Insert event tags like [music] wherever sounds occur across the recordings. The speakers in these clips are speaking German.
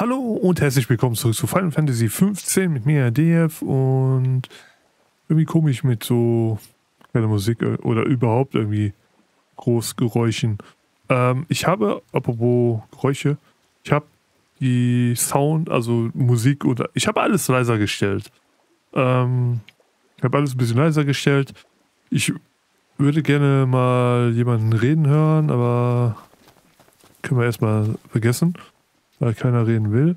Hallo und herzlich willkommen zurück zu Final Fantasy 15 mit mir, DF und irgendwie komisch mit so keine Musik äh, oder überhaupt irgendwie Großgeräuschen. Ähm, ich habe, apropos Geräusche, ich habe die Sound, also Musik oder ich habe alles leiser gestellt. Ähm, ich habe alles ein bisschen leiser gestellt. Ich würde gerne mal jemanden reden hören, aber können wir erstmal vergessen weil keiner reden will.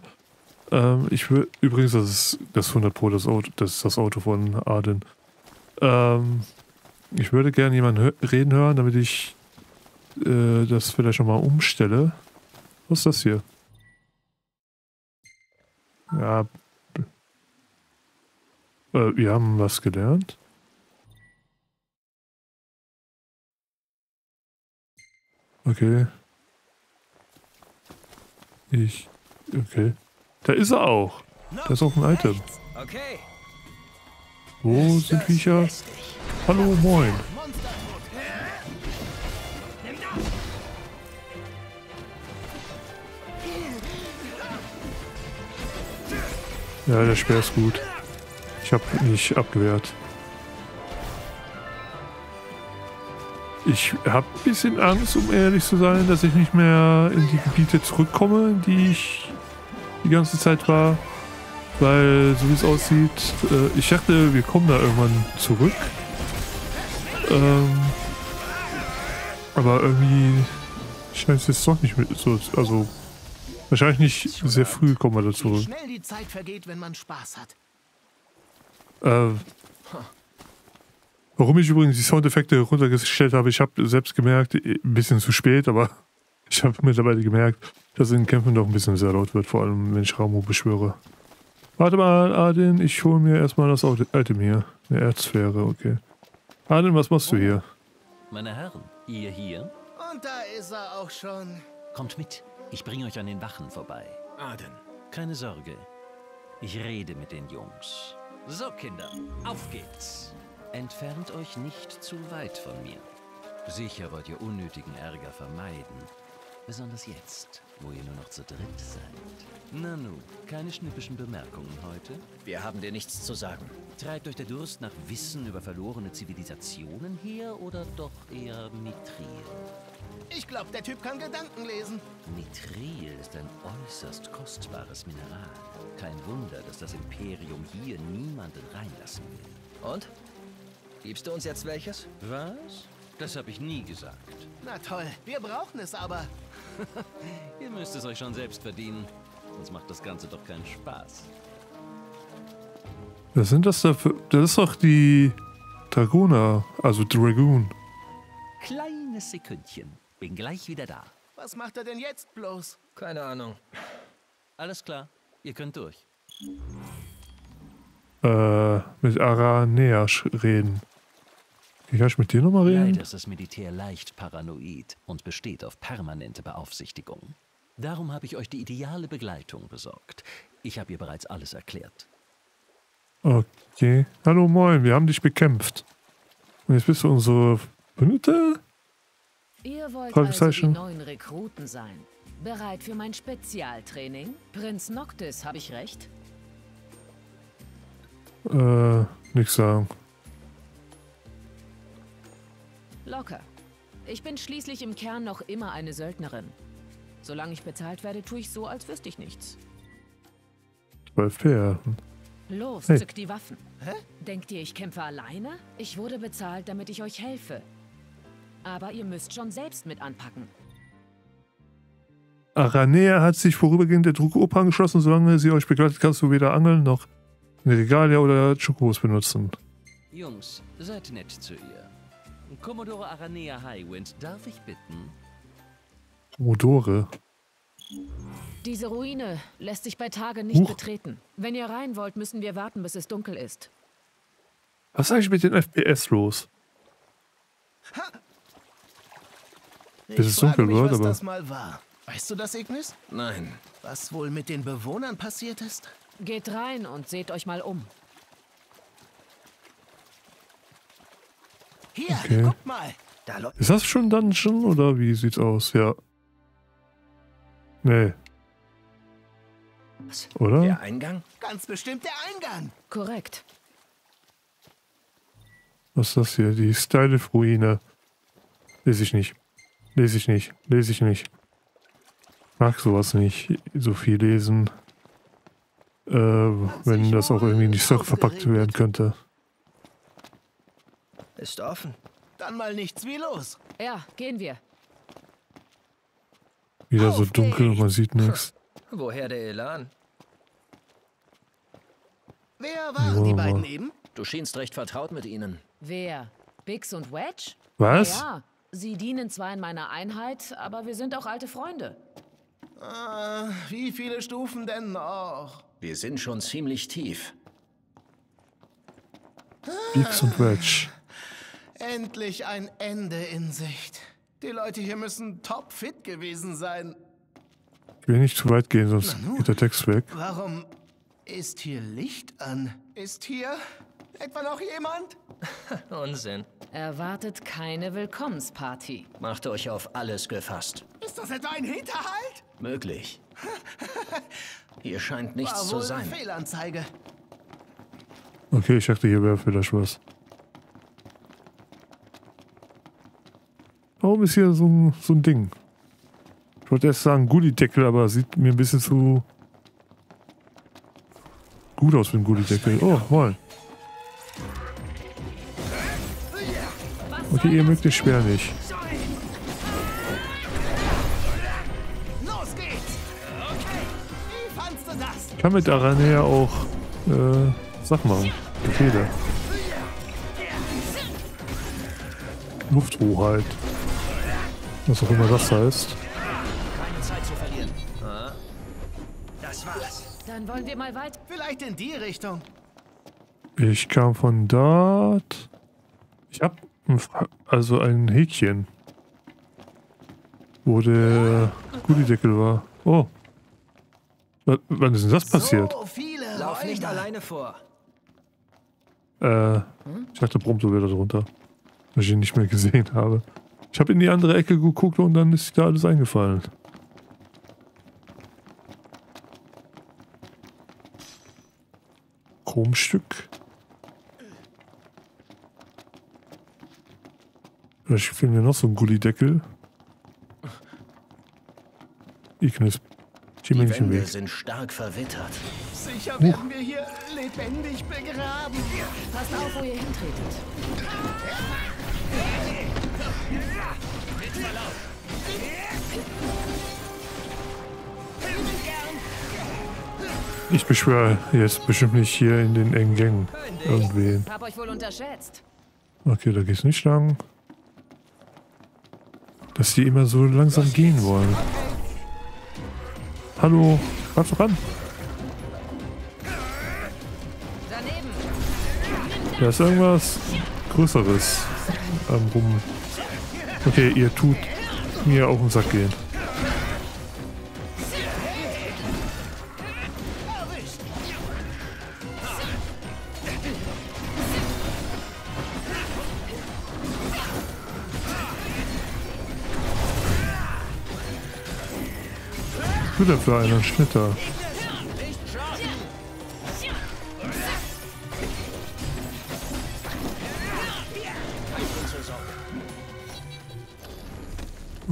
Ähm, ich will, übrigens, das ist das 100 Pro, das, Auto, das ist das Auto von Arden. Ähm, ich würde gerne jemanden reden hören, damit ich äh, das vielleicht schon mal umstelle. Was ist das hier? Ja. Äh, wir haben was gelernt. Okay. Ich. Okay. Da ist er auch. Da ist auch ein Item. Wo sind Viecher? Hallo, moin. Ja, der Speer ist gut. Ich habe nicht abgewehrt. Ich habe ein bisschen Angst, um ehrlich zu sein, dass ich nicht mehr in die Gebiete zurückkomme, in die ich die ganze Zeit war. Weil, so wie es aussieht, äh, ich dachte, wir kommen da irgendwann zurück. Ähm, aber irgendwie scheint es jetzt doch nicht mit so. Also, wahrscheinlich nicht sehr früh kommen wir da zurück. Wie schnell die Zeit vergeht, wenn man Spaß hat. Äh, Warum ich übrigens die Soundeffekte runtergestellt habe, ich habe selbst gemerkt, ein bisschen zu spät, aber [laughs] ich habe mittlerweile gemerkt, dass in Kämpfen doch ein bisschen sehr laut wird, vor allem wenn ich Ramo beschwöre. Warte mal, Adin, ich hole mir erstmal das Item hier. Eine Erzsphäre, okay. Adin, was machst du hier? Meine Herren, ihr hier? Und da ist er auch schon. Kommt mit, ich bringe euch an den Wachen vorbei. Aden. Keine Sorge, ich rede mit den Jungs. So, Kinder, auf geht's. Entfernt euch nicht zu weit von mir. Sicher wollt ihr unnötigen Ärger vermeiden. Besonders jetzt, wo ihr nur noch zu dritt seid. Nanu, keine schnippischen Bemerkungen heute? Wir haben dir nichts zu sagen. Treibt euch der Durst nach Wissen über verlorene Zivilisationen her oder doch eher Mithril? Ich glaube, der Typ kann Gedanken lesen. Mithril ist ein äußerst kostbares Mineral. Kein Wunder, dass das Imperium hier niemanden reinlassen will. Und? Gibst du uns jetzt welches? Was? Das habe ich nie gesagt. Na toll, wir brauchen es aber. [laughs] Ihr müsst es euch schon selbst verdienen. Sonst macht das Ganze doch keinen Spaß. Was sind das da für... Das ist doch die Dragoner, also Dragoon. Kleines Sekündchen. Bin gleich wieder da. Was macht er denn jetzt bloß? Keine Ahnung. Alles klar. Ihr könnt durch. Äh, mit Aranea reden. Wie kann ich mit dir nochmal reden? Leider ist das Militär leicht paranoid und besteht auf permanente Beaufsichtigung. Darum habe ich euch die ideale Begleitung besorgt. Ich habe ihr bereits alles erklärt. Okay. Hallo, moin, wir haben dich bekämpft. Und jetzt bist du unsere Bündete? Ihr wollt also die neuen Rekruten sein. Bereit für mein Spezialtraining? Prinz Noctis, habe ich recht? Äh, nichts sagen. Locker. Ich bin schließlich im Kern noch immer eine Söldnerin. Solange ich bezahlt werde, tue ich so, als wüsste ich nichts. Zwölf Pferden. Los, hey. zückt die Waffen. Hä? Denkt ihr, ich kämpfe alleine? Ich wurde bezahlt, damit ich euch helfe. Aber ihr müsst schon selbst mit anpacken. Aranea hat sich vorübergehend der Druckgruppe angeschlossen. Solange sie euch begleitet, kannst du weder angeln noch eine Regalia oder Chocobos benutzen. Jungs, seid nett zu ihr. Commodore Aranea Highwind, darf ich bitten? Commodore? Diese Ruine lässt sich bei Tage nicht Huch. betreten. Wenn ihr rein wollt, müssen wir warten, bis es dunkel ist. Was ist eigentlich mit den FPS los? Bis es dunkel mich, wird, was aber... das mal war. Weißt du das, Ignis? Nein. Was wohl mit den Bewohnern passiert ist? Geht rein und seht euch mal um. Hier, okay. guck mal. Da ist das schon Dungeon oder wie sieht's aus? Ja. Nee. Oder? Der Eingang? Ganz bestimmt der Eingang. Korrekt. Was ist das hier? Die Style-Ruine. Lese ich nicht. Lese ich nicht. Lese ich nicht. Mag sowas nicht. So viel lesen. Äh, wenn das auch irgendwie in die Stock verpackt werden könnte. Ist offen. Dann mal nichts wie los. Ja, gehen wir. Wieder so dunkel und man sieht nichts. [laughs] Woher der Elan? Wer waren die beiden eben? Du schienst recht vertraut mit ihnen. Wer? Bix und Wedge? Was? Ja, sie dienen zwar in meiner Einheit, aber wir sind auch alte Freunde. Ah, wie viele Stufen denn noch? Wir sind schon ziemlich tief. Bix und Wedge. Endlich ein Ende in Sicht. Die Leute hier müssen topfit gewesen sein. Ich will nicht zu weit gehen, sonst geht der Text weg. Warum ist hier Licht an? Ist hier etwa noch jemand? [laughs] Unsinn. Erwartet keine Willkommensparty. Macht euch auf alles gefasst. Ist das etwa ein Hinterhalt? Möglich. [laughs] hier scheint nichts War zu sein. Fehlanzeige. Okay, ich dachte, hier wäre vielleicht was. Warum ist hier so ein, so ein Ding? Ich wollte erst sagen Gullideckel, aber sieht mir ein bisschen zu gut aus für einen Gullideckel. Oh, moin. Okay, ihr mögt es schwer nicht. Ich kann mit Aranea auch äh, Sachen machen. Befehle. Lufthoheit. Was auch immer das heißt. Keine Zeit zu verlieren. Das war's. Dann wollen wir mal weit. Vielleicht in die Richtung. Ich kam von dort. Ich hab ein also ein Häkchen. Wo der Gullideckel war. Oh. W wann ist denn das passiert? So viele Lauf nicht alleine vor. Äh, ich dachte, Brumto wäre da drunter. Weil ich ihn nicht mehr gesehen habe. Ich habe in die andere Ecke geguckt und dann ist da alles eingefallen. Chromstück. Vielleicht finden wir noch so einen Gullideckel. Ignis. Die Wände Weg. sind stark verwittert. Sicher Huch. werden wir hier lebendig begraben. Passt auf, wo ihr hintretet. Ich beschwöre jetzt bestimmt nicht hier in den engen Gängen irgendwen. Hab euch wohl unterschätzt. Okay, da geht's nicht lang. Dass die immer so langsam gehen wollen. Hallo, greif doch an. Da ist irgendwas Größeres ähm, rum. Okay, ihr tut mir auf den Sack gehen. du denn für einen Schnitter?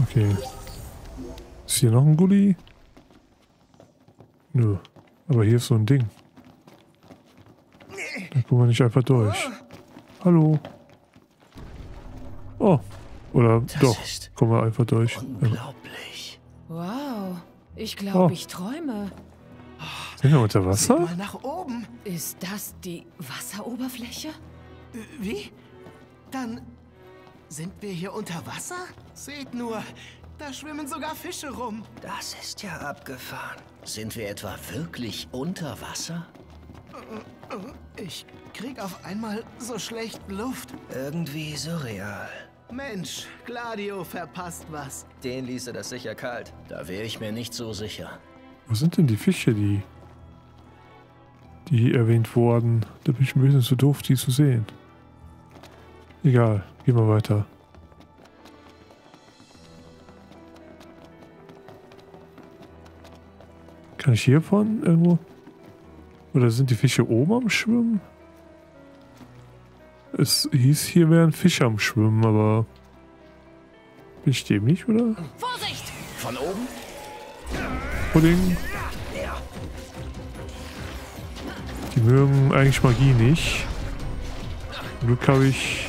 Okay. Ist hier noch ein Gully? Nö. Aber hier ist so ein Ding. Da kommen wir nicht einfach durch. Hallo. Oh. Oder das doch. Kommen wir einfach durch. Unglaublich. Wow. Ich glaube, oh. ich träume. Sind wir unter Wasser? Mal nach oben. Ist das die Wasseroberfläche? Äh, wie? Dann sind wir hier unter Wasser? Seht nur, da schwimmen sogar Fische rum. Das ist ja abgefahren. Sind wir etwa wirklich unter Wasser? Ich krieg auf einmal so schlecht Luft. Irgendwie surreal. Mensch, Gladio verpasst was. Den ließe das sicher kalt. Da wäre ich mir nicht so sicher. Wo sind denn die Fische, die, die erwähnt wurden? Da bin ich ein bisschen zu doof, die zu sehen. Egal, gehen wir weiter. Kann ich hiervon irgendwo? Oder sind die Fische oben am Schwimmen? Es hieß, hier wären Fische am Schwimmen, aber... Bin ich dem nicht, oder? Vorsicht! Von oben? Pudding. Die mögen eigentlich Magie nicht. Glück habe ich...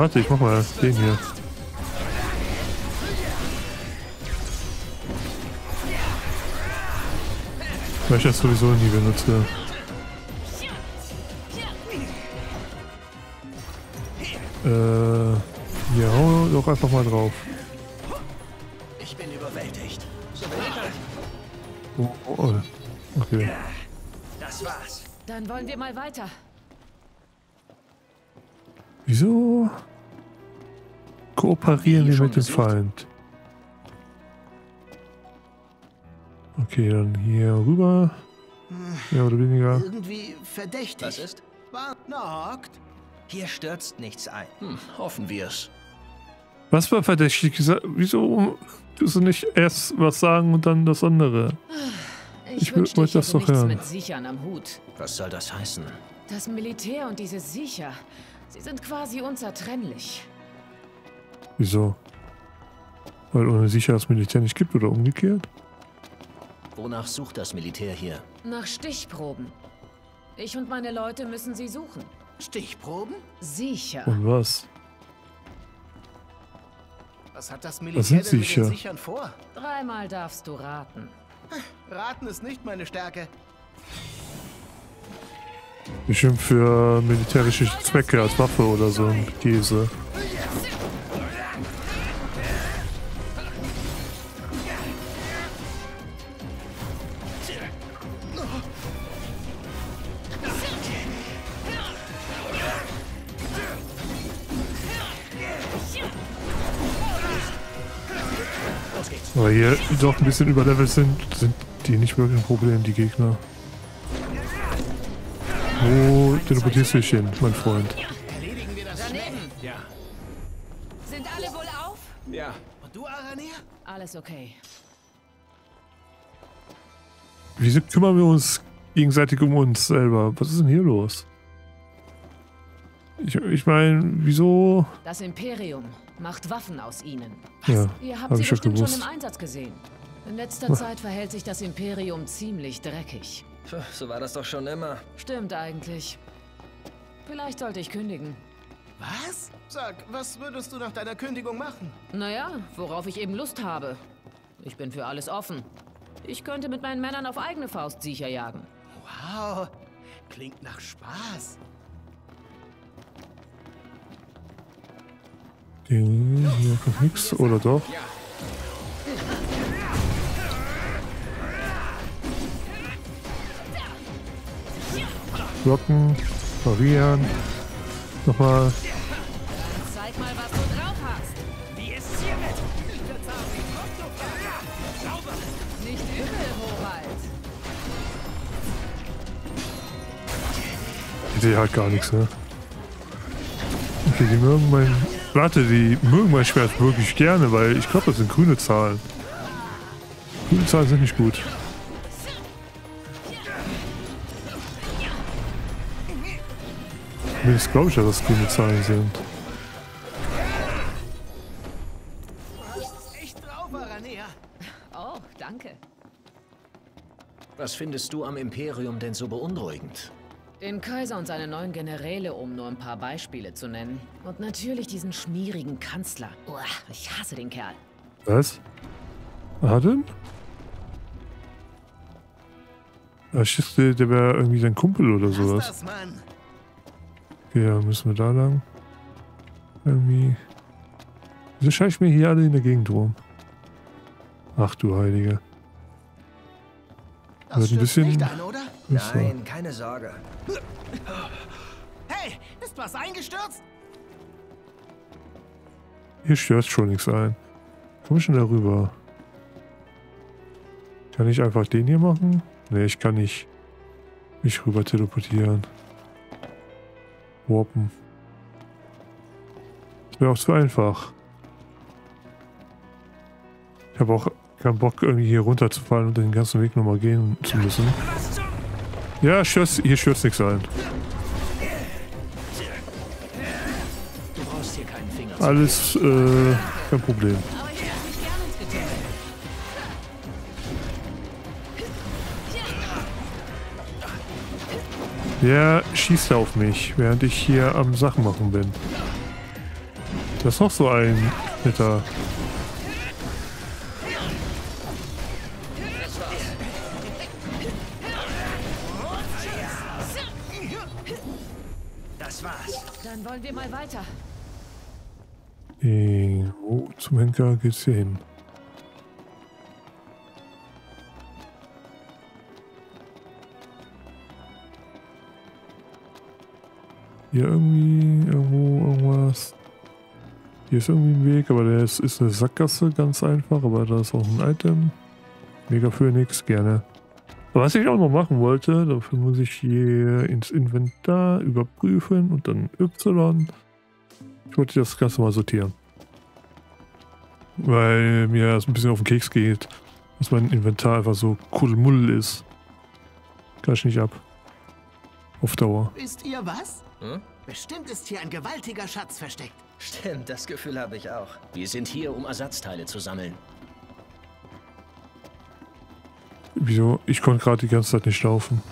Warte, ich mach mal den hier. Weil ich das sowieso nie benutze. Äh, ja, hau doch einfach mal drauf. Ich bin überwältigt. Oh, oh, okay. Das war's. Dann wollen wir mal weiter. Wieso kooperieren wir mit dem? Feind? Okay, dann hier rüber. Mehr oder weniger. Irgendwie verdächtig. Was ist? War knockt. Hier stürzt nichts ein. Hm, hoffen wir's. Was war verdächtig gesagt? Wieso tust du nicht erst was sagen und dann das andere? Ich, Ich wünschte, wollte das doch hören. mit Sichern am Hut. Was soll das heißen? Das Militär und diese Sicher, sie sind quasi unzertrennlich. Wieso? Weil ohne sicher das Militär nicht gibt oder umgekehrt? Wonach sucht das Militär hier? Nach Stichproben. Ich und meine Leute müssen sie suchen. Stichproben? Sicher. Und was? Was hat das sind Militär denn mit Sicher? den Sichern vor? Dreimal darfst du raten. Raten ist nicht meine Stärke. Bestimmt für militärische Zwecke als Waffe oder so ein Käse. Aber die doch ein bisschen überlevelt sind, sind die nicht wirklich ein Problem, die Gegner. Wo teleportierst du dich hin, mein Freund? Erledigen wir das schnell. Ja. Sind alle wohl auf? Ja. Und du, Aranir? Alles okay. Wieso kümmern wir uns gegenseitig um uns selber? Was ist denn hier los? Ich, ich meine, wieso? Das Imperium macht Waffen aus ihnen. Ja, Ihr habt habe sie ich schon bestimmt schon gewusst. im Einsatz gesehen. In letzter Zeit verhält sich das Imperium ziemlich dreckig. So war das doch schon immer. Stimmt eigentlich. Vielleicht sollte ich kündigen. Was? Sag, was würdest du nach deiner Kündigung machen? Naja, worauf ich eben Lust habe. Ich bin für alles offen. Ich könnte mit meinen Männern auf eigene Faust sicher jagen. Wow, klingt nach Spaß. Den hier kommt nix, oder doch? Blocken, parieren. Nochmal. Zeig mal, was du drauf hast. Wie ist hiermit? Nicht übel, Hoheit. Ich sehe halt gar nichts, ne? Okay, die mögen mein. Warte, die mögen mein Schwert wirklich gerne, weil ich glaube, das sind grüne Zahlen. Grüne Zahlen sind nicht gut. Zumindest glaube ich, dass das grüne Zahlen sind. Was findest du am Imperium denn so beunruhigend? Den Kaiser und seine neuen Generäle, um nur ein paar Beispiele zu nennen. Und natürlich diesen schmierigen Kanzler. Uah, ich hasse den Kerl. Was? Ah, Ich dachte, der wäre irgendwie sein Kumpel oder sowas. das, Mann. Okay, ja, müssen wir da lang. Irgendwie. Wieso schaue ich mir hier alle in der Gegend rum? Ach du Heilige. Das Wird ein bisschen- nicht an, oder? Ist so. Nein, keine Sorge. Hey, ist was eingestürzt? Hier stört schon nichts ein. Komm schon darüber. Kann ich einfach den hier machen? Ne, ich kann nicht mich rüber teleportieren. Warpen. Das wäre auch zu einfach. Ich habe auch keinen Bock, irgendwie hier runterzufallen und den ganzen Weg nochmal gehen zu müssen. Ja, stürzt, hier stürzt nichts ein. Alles äh, kein Problem. Wer schießt auf mich, während ich hier am Sachen machen bin? Das ist noch so ein netter. Henker geht's hier hin? Hier irgendwie, irgendwo, irgendwas. Hier ist irgendwie ein Weg, aber der ist, eine Sackgasse, ganz einfach, aber da ist auch ein Item. Mega Phoenix, gerne. Was ich auch noch machen wollte, dafür muss ich hier ins Inventar überprüfen und dann Y. Ich wollte das Ganze mal sortieren. Weil mir das ein bisschen auf den Keks geht, dass mein Inventar einfach so Kuddelmuddel ist. Kann ich nicht ab. Auf Dauer. Wisst ihr was? Hm? Bestimmt ist hier ein gewaltiger Schatz versteckt. Stimmt, das Gefühl habe ich auch. Wir sind hier, um Ersatzteile zu sammeln. Wieso? Ich konnte gerade die ganze Zeit nicht laufen.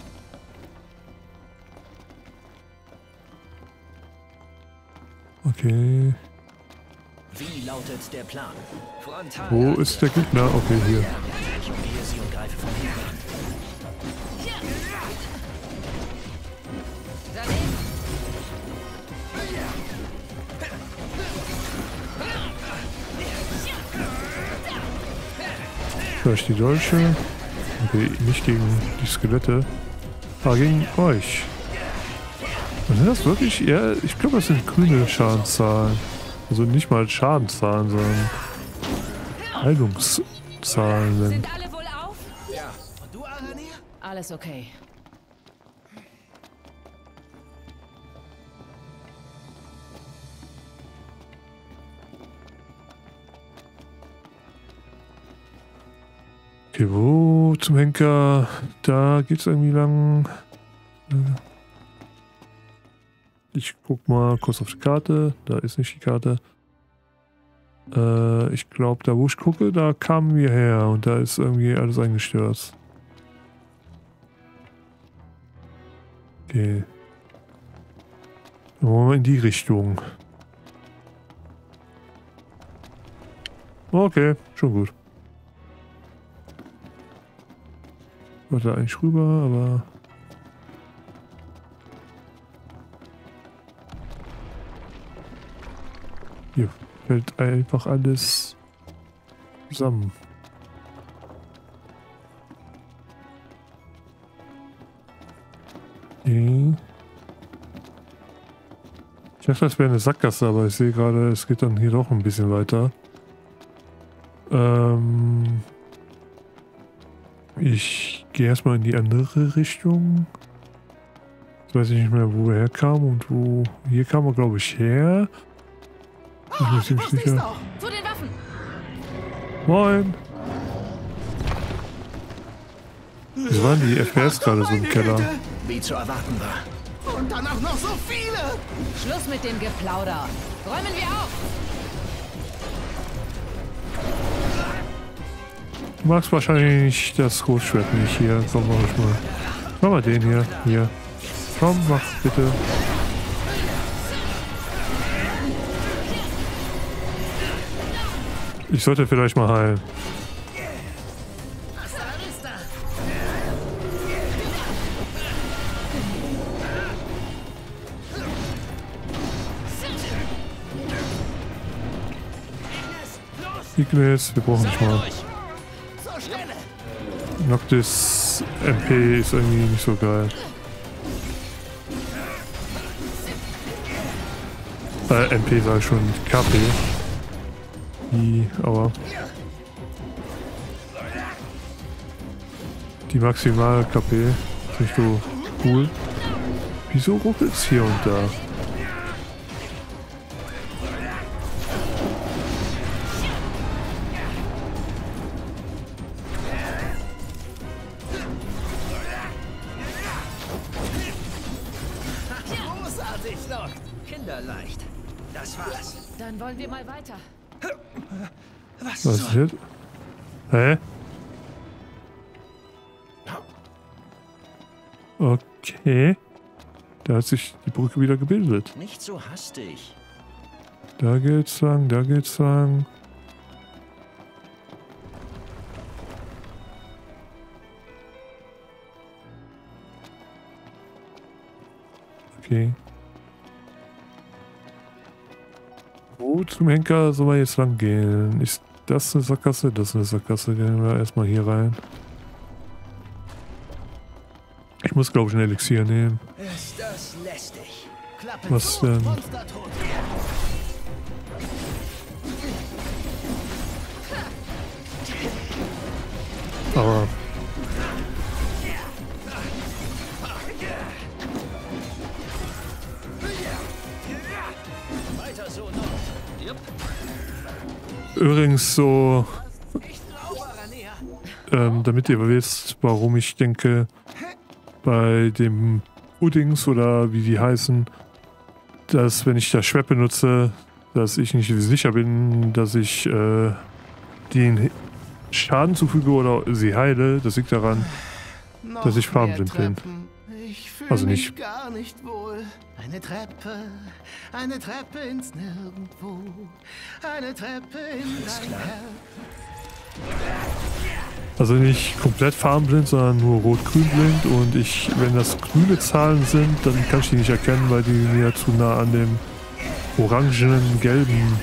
Okay. Wo ist der Gegner? Okay, hier. Vielleicht die Dolche. Okay, nicht gegen die Skelette. Aber gegen euch. Und sind das wirklich? Ja, ich glaube, das sind grüne Schadenszahlen. Also nicht mal Schadenszahlen, sondern Heilungszahlen. Sind alle wohl auf? Und du, Aranir? Alles okay. Okay, wo zum Henker? Da geht's irgendwie lang. Äh, Ich guck mal kurz auf die Karte. Da ist nicht die Karte. Äh, ich glaube, da wo ich gucke, da kamen wir her und da ist irgendwie alles eingestürzt. Okay. Dann wollen wir in die Richtung. Okay, schon gut. Wollte eigentlich rüber, aber. Hier fällt einfach alles zusammen. Okay. Ich dachte, das wäre eine Sackgasse, aber ich sehe gerade, es geht dann hier doch ein bisschen weiter. Ähm. Ich gehe erstmal in die andere Richtung. Jetzt weiß ich nicht mehr, wo wir herkamen und wo. Hier kam er, glaube ich, her. Ich bin ziemlich sicher. doch. Zu den Waffen! Moin! Wieso waren die FPS gerade so im Keller? Wie zu erwarten war. Und dann auch noch so viele. Schluss mit dem Geplauder. Räumen wir auf! Du magst wahrscheinlich das Großschwert nicht hier. Komm, mach ich mal. Mach mal den hier. Hier. Komm, mach bitte. Ich sollte vielleicht mal heilen. Ignis, wir brauchen dich mal. Noctis MP ist irgendwie nicht so geil. Äh, MP ich schon, KP. Die, aber die maximale KP ist nicht so cool. Wieso ruckelt's hier und da? Kinderleicht. Das war's. Dann wollen wir mal weiter. Was, Was ist jetzt? Hä? Okay. Da hat sich die Brücke wieder gebildet. Nicht so hastig. Da geht's lang, da geht's lang. Okay. Wo zum Henker soll man jetzt lang gehen? Ist das eine Sackgasse? Das ist eine Sackgasse. Gehen wir erstmal hier rein. Ich muss, glaube ich, ein Elixier nehmen. Ist das lästig. Klappe Was denn? Aber übrigens so, ähm, damit ihr wisst, warum ich denke, bei dem Puddings oder wie die heißen, dass wenn ich das Schwert benutze, dass ich nicht sicher bin, dass ich äh, den Schaden zufüge oder sie heile. Das liegt daran, Dass ich farbenblind bin. Also nicht- gar nicht wohl. Eine Treppe, eine Treppe ins Nirgendwo. Eine Treppe in dein Herz. also nicht komplett farbenblind, sondern nur rot-grün blind. Und ich, wenn das grüne Zahlen sind, dann kann ich die nicht erkennen, weil die mir zu nah an dem orangenen, gelben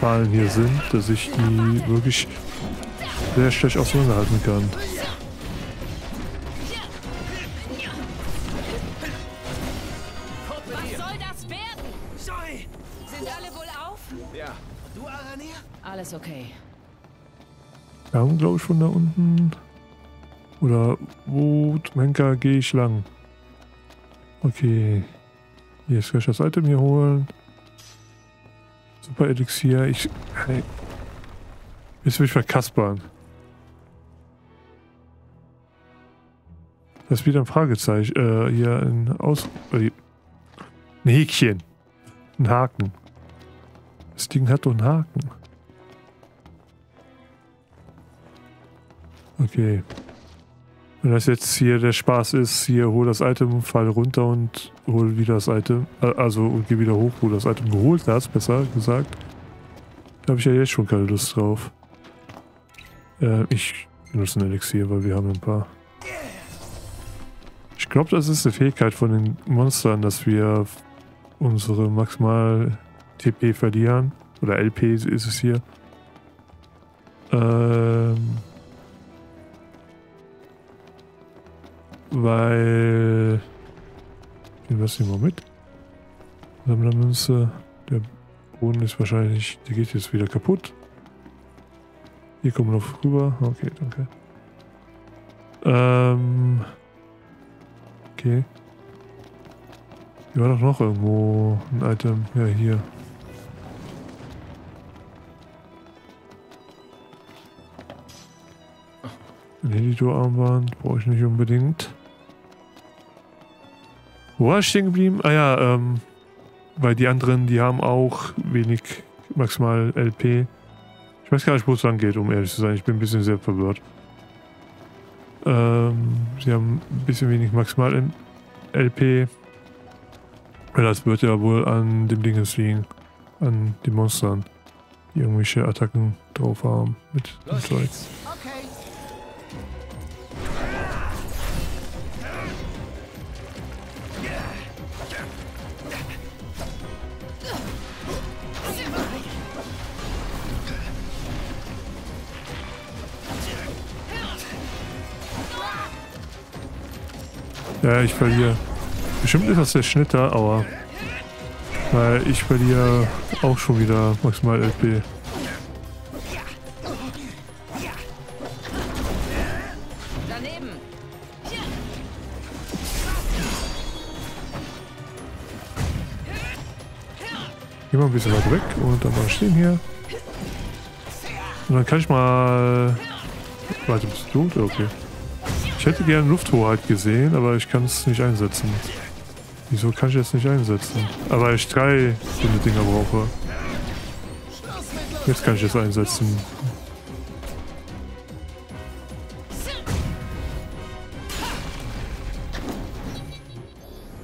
Zahlen hier sind, dass ich die wirklich sehr schlecht auseinanderhalten kann. Alles okay. Wir haben, glaube ich, von da unten. Oder wo Henker gehe ich lang? Okay. Jetzt kann ich das Item hier holen. Super Elixier. Ich. Hey. Jetzt will ich verkaspern. Das ist wieder ein Fragezeichen. Äh, hier ein Aus. Äh, ein Häkchen. Ein Haken. Das Ding hat doch einen Haken. Okay. Wenn das jetzt hier der Spaß ist, hier hol das Item, fall runter und hol wieder das Item. Äh, Also und geh wieder hoch, wo das Item geholt hast, besser gesagt. Da habe ich ja jetzt schon keine Lust drauf. Äh, ich benutze ein Elixier, weil wir haben ein paar. Ich glaube, das ist eine Fähigkeit von den Monstern, dass wir unsere maximal TP verlieren. Oder LP ist es hier. Ähm. Weil. Ich nehme das hier mal mit. Sammlermünze. Der Boden ist wahrscheinlich. Der geht jetzt wieder kaputt. Hier kommen wir noch rüber. Okay, danke. Ähm. Okay. Hier war doch noch irgendwo ein Item. Ja, hier. Ein Editor-Armband brauche ich nicht unbedingt. Wo war ich stehen geblieben? Ah ja, ähm, weil die anderen, die haben auch wenig maximal LP. Ich weiß gar nicht, wo es lang geht, um ehrlich zu sein. Ich bin ein bisschen sehr verwirrt. Ähm, sie haben ein bisschen wenig maximal LP. Das wird ja wohl an dem Dingens liegen. An den Monstern, die irgendwelche Attacken drauf haben mit dem Zeug. Ja, ich verliere. Bestimmt ist das der Schnitter, aber. Weil ich verliere auch schon wieder maximal LP. Geh mal ein bisschen weiter weg und dann mal stehen hier. Und dann kann ich mal. Warte, bist du tot? Okay. Ich hätte gerne Lufthoheit gesehen, aber ich kann es nicht einsetzen. Wieso kann ich das nicht einsetzen? Aber ich drei Dinger brauche. Jetzt kann ich es einsetzen.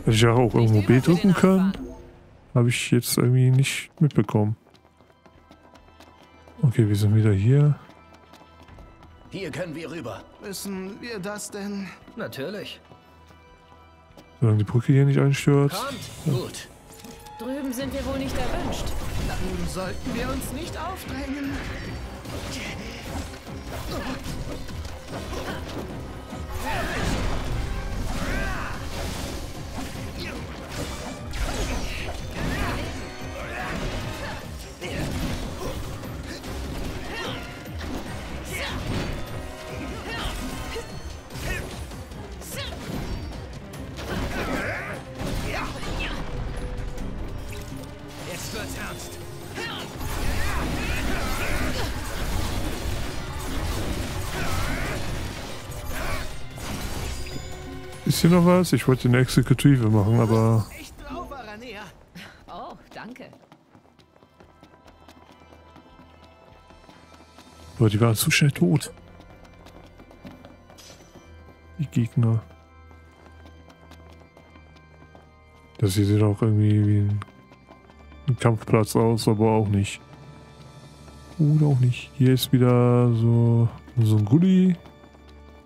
Hätte ich auch irgendwo B drücken können. Habe ich jetzt irgendwie nicht mitbekommen. Okay, wir sind wieder hier. Hier können wir rüber. Müssen wir das denn? Natürlich. Solange die Brücke hier nicht einstürzt. Kommt. Gut. Drüben sind wir wohl nicht erwünscht. Dann sollten wir uns nicht aufdrängen. Jetzt hier noch was? Ich wollte eine Exekutive machen, aber. Oh, danke. aber die waren zu schnell tot. Die Gegner. Das hier sieht auch irgendwie wie ein, ein Kampfplatz aus, aber auch nicht. Oder auch nicht. Hier ist wieder so, so ein Gully.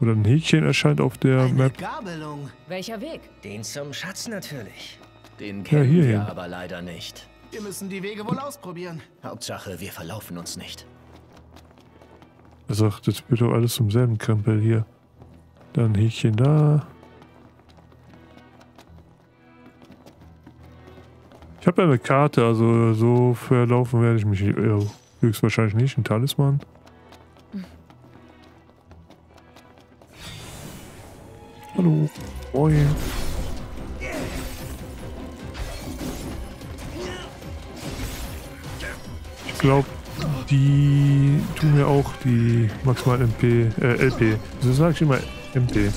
Oder ein Häkchen erscheint auf der Eine Map. Gabelung. Welcher Weg? Den zum Schatz natürlich. Den Ja, kennen hierhin. wir aber leider nicht. Wir müssen die Wege wohl ausprobieren. Hauptsache, wir verlaufen uns nicht. Er sagt, das wird doch alles zum selben Krempel hier. Dann Häkchen da. Ich habe ja eine Karte, also so verlaufen werde ich mich äh, höchstwahrscheinlich nicht. Ein Talisman. Hallo. Moin. Ich glaube, die tun mir auch die maximal MP, äh, LP. Wieso sage ich immer MP?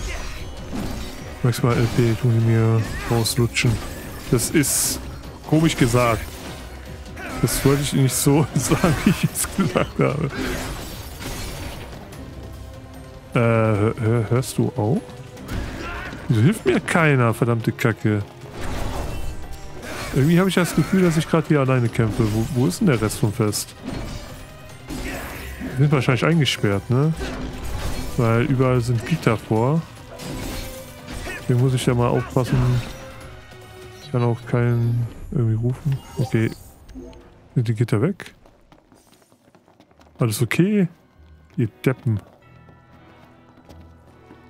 Maximal LP tun die mir rauslutschen. Das ist komisch gesagt. Das wollte ich nicht so [laughs] sagen, wie ich es gesagt habe. Äh, hör, hör- hörst du auch? Wieso hilft mir keiner, verdammte Kacke? Irgendwie habe ich das Gefühl, dass ich gerade hier alleine kämpfe. Wo, wo ist denn der Rest vom Fest? Die sind wahrscheinlich eingesperrt, ne? Weil überall sind Pita vor. Deswegen muss ich ja mal aufpassen. Ich kann auch keinen irgendwie rufen. Okay. Sind die Gitter weg? Alles okay? Ihr Deppen.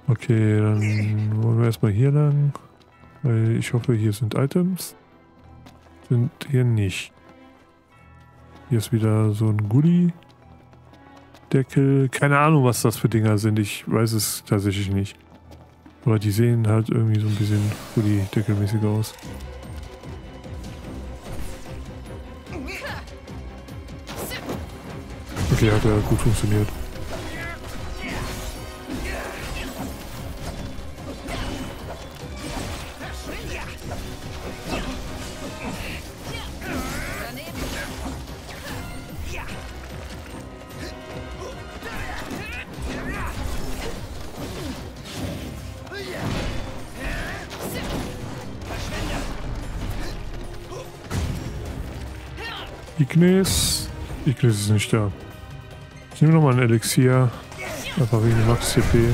Okay, dann wollen wir erstmal hier lang. Weil ich hoffe, hier sind Items. Sind hier nicht. Hier ist wieder so ein Goodie. Deckel. Keine Ahnung, was das für Dinger sind. Ich weiß es tatsächlich nicht. Aber die sehen halt irgendwie so ein bisschen Goodie-Deckelmäßig aus. Okay, hat ja gut funktioniert. Ignis. Ignis ist nicht da. Ich nehme nochmal ein Elixier. Einfach wegen Max CP.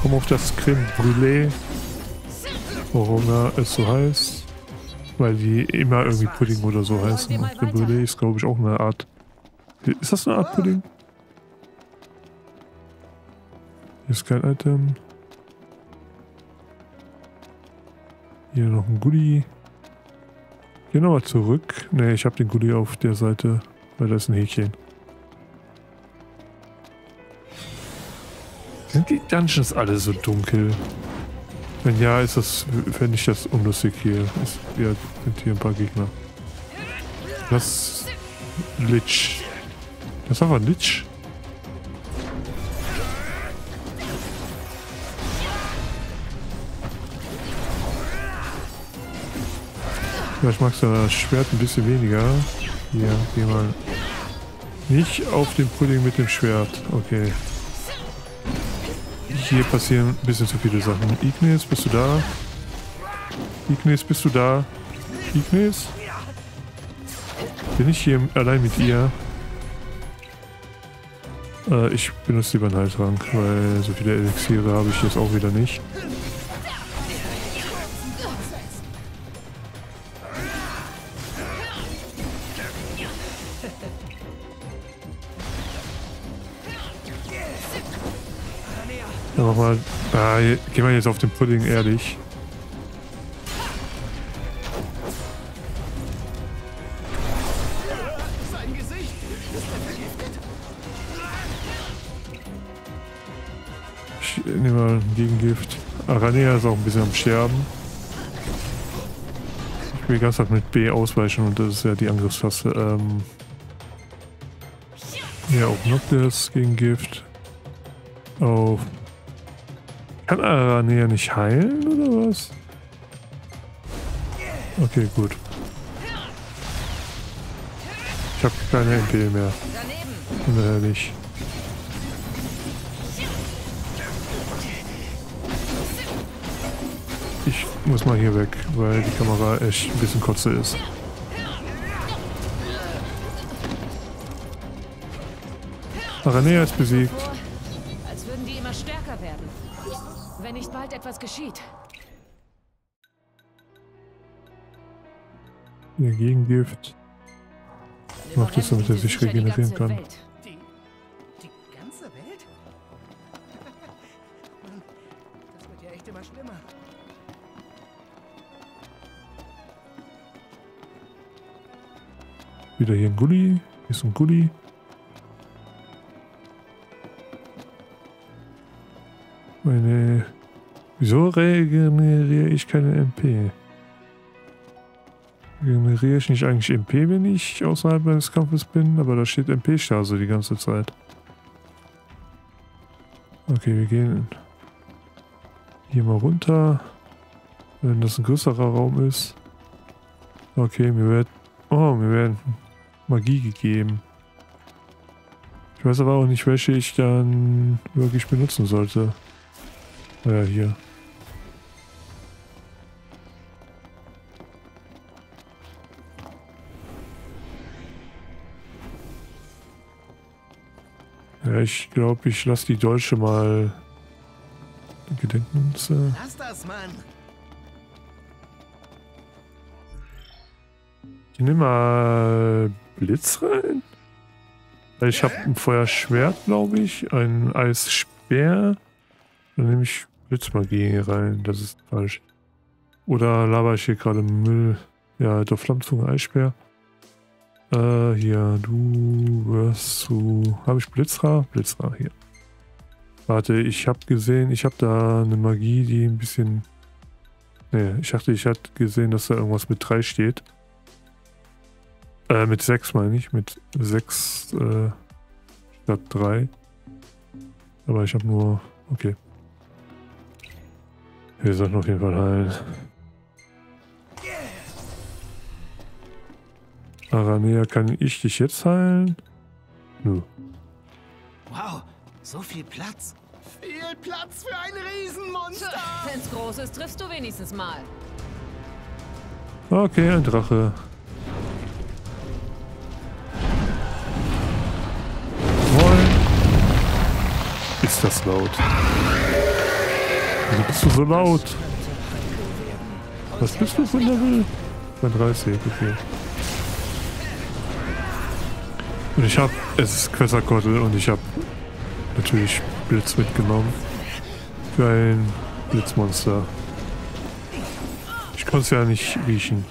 Komm auf das Creme Brûlée. Warum er es so heißt. Weil die immer irgendwie Pudding oder so heißen. Und Creme Brûlée ist, glaube ich, auch eine Art. Ist das eine Art Pudding? Hier ist kein Item. Hier noch ein Goodie. Geh nochmal zurück. Ne, ich habe den Goodie auf der Seite, weil da ist ein Häkchen. Sind die Dungeons alle so dunkel? Wenn ja, ist das, fände ich das unlustig hier. Es ja, sind hier ein paar Gegner. Das Lich. Das ist einfach ein Lich. Vielleicht magst du das Schwert ein bisschen weniger. Hier, geh mal. Nicht auf den Pudding mit dem Schwert. Okay. Hier passieren ein bisschen zu viele Sachen. Ignis, bist du da? Ignis, bist du da? Ignis? Bin ich hier allein mit ihr? Äh, ich benutze lieber einen Heiltrank, weil so viele Elixiere habe ich jetzt auch wieder nicht. Ah, gehen wir jetzt auf den Pudding, ehrlich. Ich nehme mal ein Gegengift. Aranea ist auch ein bisschen am Sterben. Ich will ganz halt mit B ausweichen und das ist ja die Angriffstaste. Ähm ja, auf Noctis Gegengift. Auf kann Aranea nicht heilen oder was? Okay, gut. Ich habe keine MP mehr. Unehrlich. Ich muss mal hier weg, weil die Kamera echt ein bisschen kotze ist. Aranea ist besiegt. Etwas geschieht. Ihr Gegengift macht es, damit er sich regenerieren kann. Die, die ganze Welt? [laughs] das wird ja echt immer schlimmer. Wieder hier ein Gully. Hier ist ein Gully. Meine Wieso regeneriere ich keine MP? Regeneriere ich nicht eigentlich MP, wenn ich außerhalb meines Kampfes bin? Aber da steht MP-Stase die ganze Zeit. Okay, wir gehen hier mal runter. Wenn das ein größerer Raum ist. Okay, mir wird... Oh, mir werden Magie gegeben. Ich weiß aber auch nicht, welche ich dann wirklich benutzen sollte. Ja, hier. Ja, ich glaube, ich lasse die Deutsche mal Gedenkmünze. Lass das, Mann. Ich nehme mal Blitz rein. Ich habe ein Feuerschwert, glaube ich. Ein Eisspeer. Dann nehme ich Blitzmagie rein. Das ist falsch. Oder laber ich hier gerade Müll? Ja, der Flammzunge Eisspeer. Äh, hier, du wirst zu... Habe ich Blitzra? Blitzra, hier. Warte, ich habe gesehen, ich habe da eine Magie, die ein bisschen... Ne, ich dachte, ich hatte gesehen, dass da irgendwas mit 3 steht. Äh, mit 6 meine ich, mit 6 äh, statt 3. Aber ich habe nur... Okay. Wir sollten auf jeden Fall heilen. Aranea, kann ich dich jetzt heilen? Nö. Wow, so viel Platz. Viel Platz für ein Riesenmonster. Wenn's groß ist, triffst du wenigstens mal. Okay, ein Drache. Moin. Ist das laut? Wieso bist du so laut? Was bist du für ein Level? 32, okay. Und ich habe, es ist Quetzalcoatl und ich habe natürlich Blitz mitgenommen. Für ein Blitzmonster. Ich konnte es ja nicht riechen.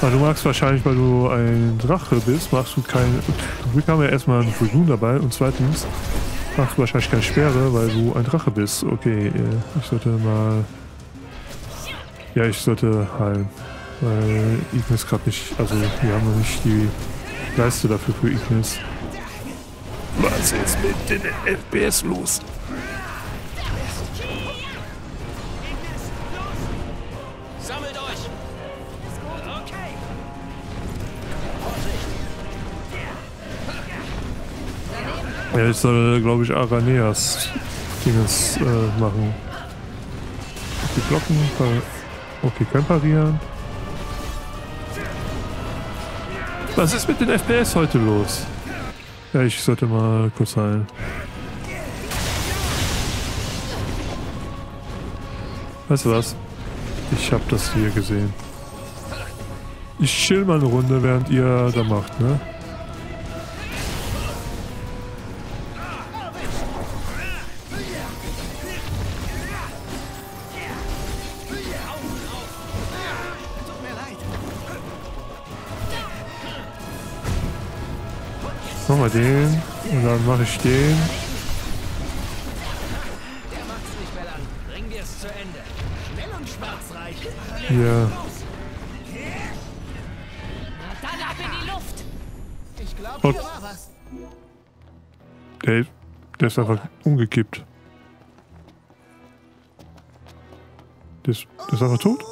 Aber du magst wahrscheinlich, weil du ein Drache bist, machst du kein... Wir haben ja erstmal einen Fulgun dabei und zweitens machst du wahrscheinlich keine Sperre, weil du ein Drache bist. Okay, äh, ich sollte mal... Ja, ich sollte heilen. Weil Ignis gerade nicht, also wir haben noch nicht die Leiste dafür für Ignis. Was ist mit den FPS los? Sammelt euch! Okay. Ja, ich soll, glaube ich, Araneas Dinges äh, machen. Die Glocken, okay, kein Parieren. Was ist mit den FPS heute los? Ja, ich sollte mal kurz heilen. Weißt du was? Ich hab das hier gesehen. Ich chill mal eine Runde, während ihr da macht, ne? Den und dann mache ich den. Der macht's nicht mehr lang. Bringen wir es zu Ende. Schnell und schwarzreich. Hier. Dann ab in die Luft! Ich glaube, hier war was. Der, der ist einfach umgekippt. Der ist, der ist einfach tot?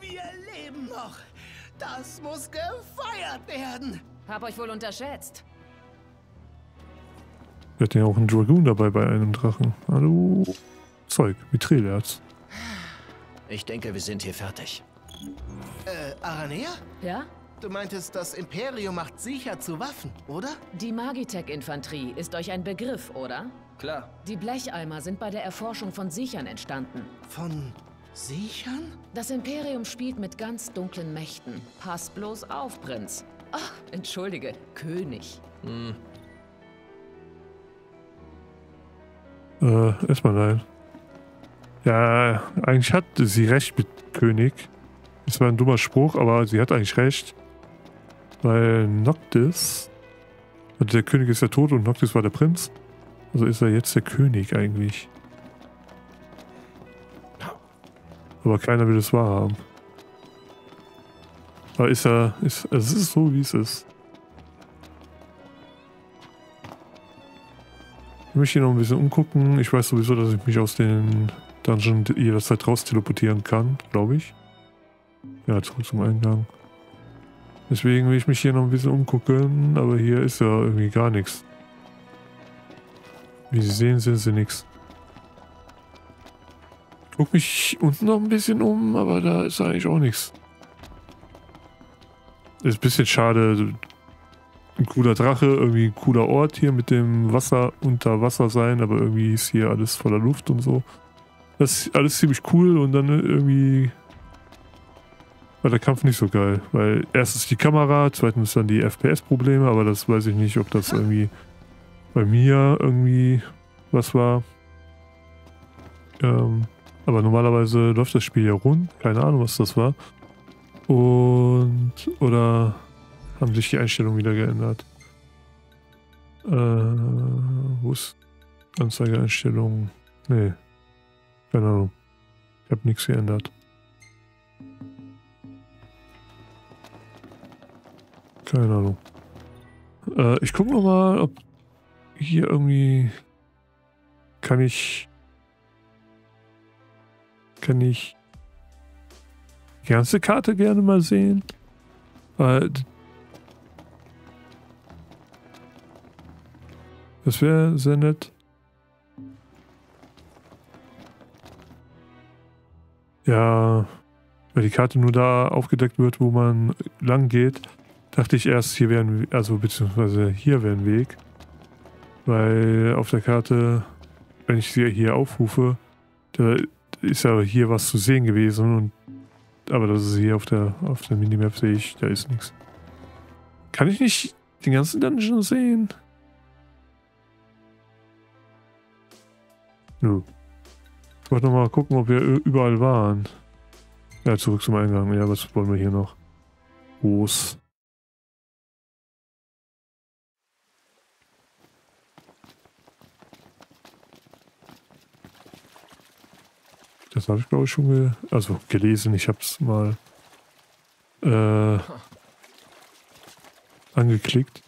Wir leben noch. Das muss gefeiert werden. Hab euch wohl unterschätzt. Wir hatten ja auch einen Dragoon dabei bei einem Drachen. Hallo? Zeug, Mithril-Erz. Ich denke, wir sind hier fertig. Äh, Aranea? Ja? Du meintest, das Imperium macht sicher zu Waffen, oder? Die Magitech-Infanterie ist euch ein Begriff, oder? Klar. Die Blecheimer sind bei der Erforschung von Sichern entstanden. Von Sichern? Das Imperium spielt mit ganz dunklen Mächten. Pass bloß auf, Prinz. Ach, entschuldige, König. Äh, erstmal nein. Ja, eigentlich hat sie recht mit König. Das war ein dummer Spruch, aber sie hat eigentlich recht. Weil Noctis, also der König ist ja tot und Noctis war der Prinz. Also ist er jetzt der König eigentlich. Aber keiner will es wahrhaben. Aber ist er, ist, es ist so, wie es ist. Ich möchte hier noch ein bisschen umgucken. Ich weiß sowieso, dass ich mich aus den Dungeon jederzeit raus teleportieren kann, glaube ich. Ja, zurück zum Eingang. Deswegen will ich mich hier noch ein bisschen umgucken, aber hier ist ja irgendwie gar nichts. Wie Sie sehen, sind sie nichts. Guck mich unten noch ein bisschen um, aber da ist eigentlich auch nichts. Ist ein bisschen schade. Ein cooler Drache, irgendwie ein cooler Ort hier mit dem Wasser unter Wasser sein, aber irgendwie ist hier alles voller Luft und so. Das ist alles ziemlich cool und dann irgendwie war der Kampf nicht so geil, weil erstens die Kamera, zweitens dann die FPS-Probleme, aber das weiß ich nicht, ob das irgendwie bei mir irgendwie was war. Ähm, aber normalerweise läuft das Spiel ja rund, keine Ahnung, was das war. Und oder haben sich die Einstellungen wieder geändert. Äh, wo ist Anzeigeeinstellungen? Nee. Keine Ahnung. Ich habe nichts geändert. Keine Ahnung. Äh, ich gucke nochmal, ob hier irgendwie kann ich kann ich die ganze Karte gerne mal sehen. Weil das wäre sehr nett. Ja, weil die Karte nur da aufgedeckt wird, wo man lang geht, dachte ich erst, hier wäre ein, also beziehungsweise hier wäre ein Weg. Weil auf der Karte, wenn ich sie hier aufrufe, da ist ja hier was zu sehen gewesen und aber das ist hier auf der auf der Minimap sehe ich, da ist nichts. Kann ich nicht den ganzen Dungeon sehen? Nö. Ich wollte nochmal gucken, ob wir überall waren. Ja, zurück zum Eingang. Ja, was wollen wir hier noch? Groß. Das habe ich glaube ich schon ge also gelesen. Ich habe es mal äh, angeklickt.